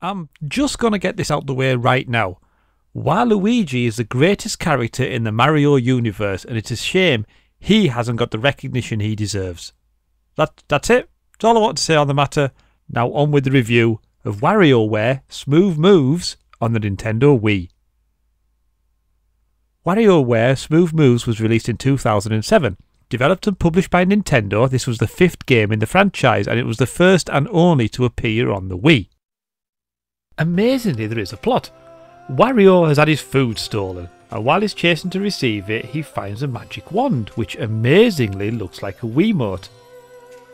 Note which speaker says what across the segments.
Speaker 1: I'm just gonna get this out the way right now. Waluigi is the greatest character in the Mario universe, and it's a shame he hasn't got the recognition he deserves. That, that's it. That's all I want to say on the matter. Now on with the review of WarioWare Smooth Moves on the Nintendo Wii. WarioWare Smooth Moves was released in 2007. Developed and published by Nintendo, this was the fifth game in the franchise and it was the first and only to appear on the Wii. Amazingly, there is a plot. Wario has had his food stolen, and while he's chasing to receive it, he finds a magic wand, which amazingly looks like a Wiimote.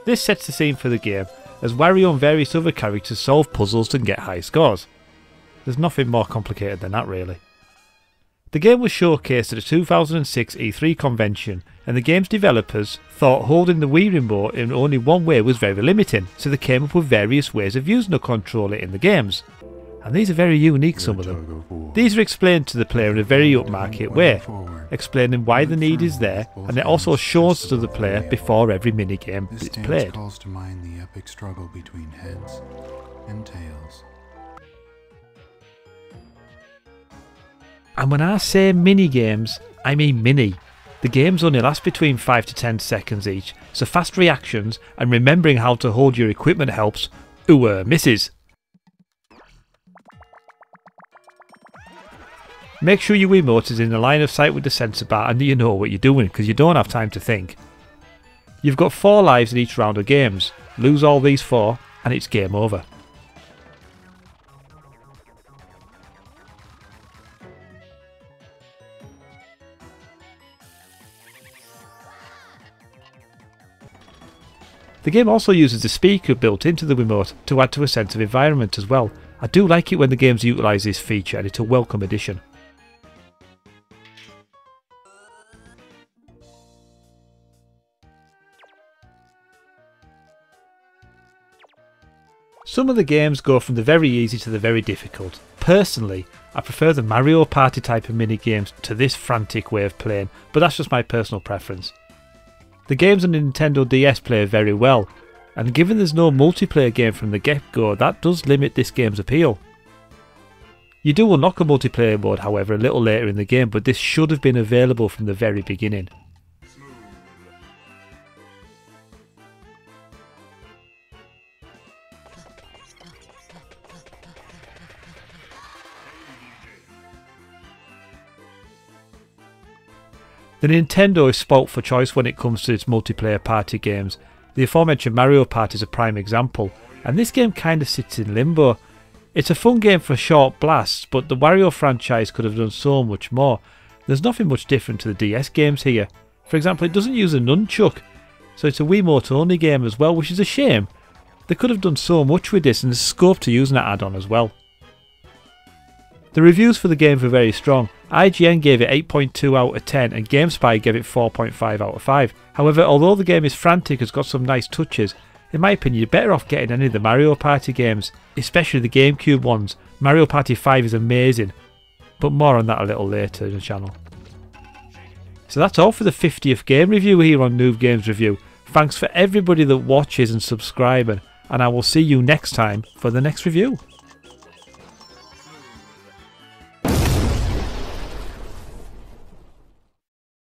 Speaker 1: This sets the scene for the game, as Wario and various other characters solve puzzles and get high scores. There's nothing more complicated than that, really. The game was showcased at the 2006 E3 convention, and the game's developers thought holding the Wii remote in only one way was very limiting, so they came up with various ways of using the controller in the games and these are very unique, some of them. These are explained to the player in a very upmarket way, explaining why the need is there, and it also shows to the player before every minigame is played. calls to mind the epic struggle between heads and tails. And when I say mini games, I mean mini. The games only last between 5 to 10 seconds each, so fast reactions and remembering how to hold your equipment helps. Ooh, uh, misses. Make sure your Wiimote is in the line of sight with the sensor bar and that you know what you're doing because you don't have time to think. You've got 4 lives in each round of games. Lose all these 4 and it's game over. The game also uses the speaker built into the Wiimote to add to a sense of environment as well. I do like it when the games utilise this feature and it's a welcome addition. Some of the games go from the very easy to the very difficult. Personally, I prefer the Mario Party type of mini games to this frantic way of playing, but that's just my personal preference. The games on the Nintendo DS play very well, and given there's no multiplayer game from the get-go, that does limit this game's appeal. You do unlock a multiplayer mode however a little later in the game, but this should have been available from the very beginning. The Nintendo is spoilt for choice when it comes to its multiplayer party games. The aforementioned Mario Party is a prime example, and this game kinda sits in limbo. It's a fun game for short blasts, but the Wario franchise could have done so much more. There's nothing much different to the DS games here. For example, it doesn't use a nunchuck, so it's a Wiimote only game as well, which is a shame. They could have done so much with this and there's scope to use an add-on as well. The reviews for the game were very strong. IGN gave it 8.2 out of 10 and GameSpy gave it 4.5 out of 5. However, although the game is frantic has got some nice touches, in my opinion you're better off getting any of the Mario Party games, especially the GameCube ones. Mario Party 5 is amazing, but more on that a little later in the channel. So that's all for the 50th game review here on Noob Games Review. Thanks for everybody that watches and subscribing, and I will see you next time for the next review.